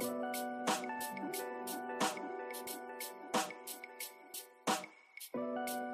Thank you.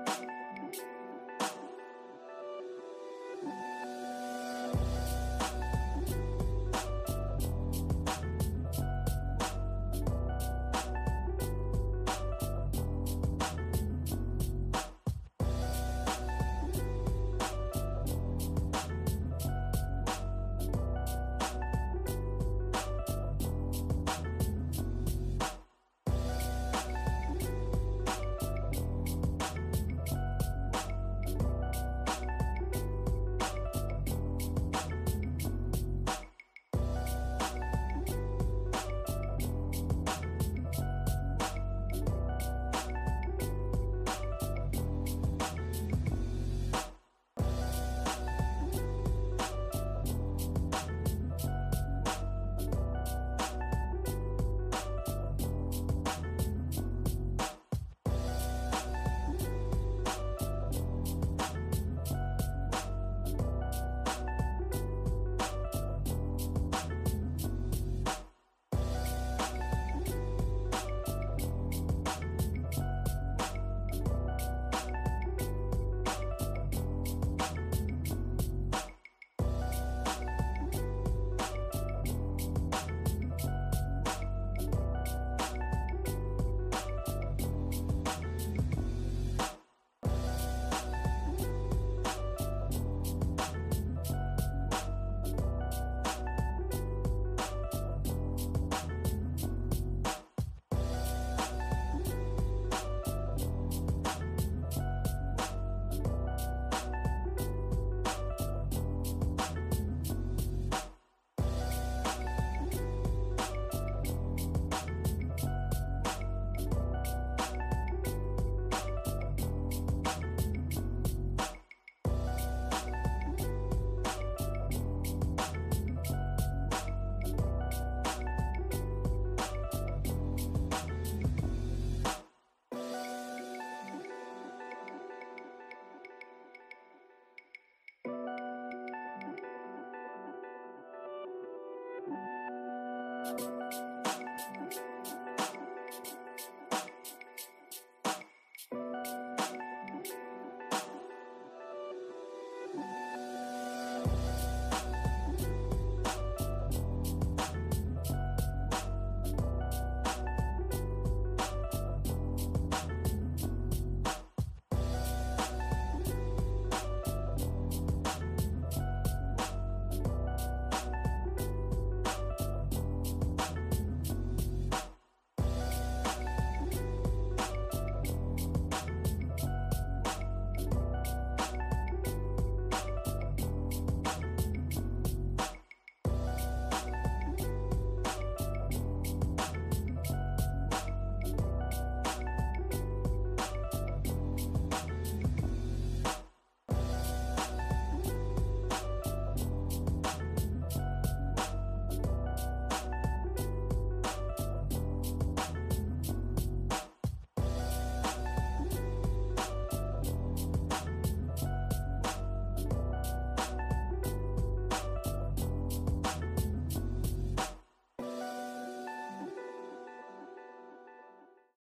あ!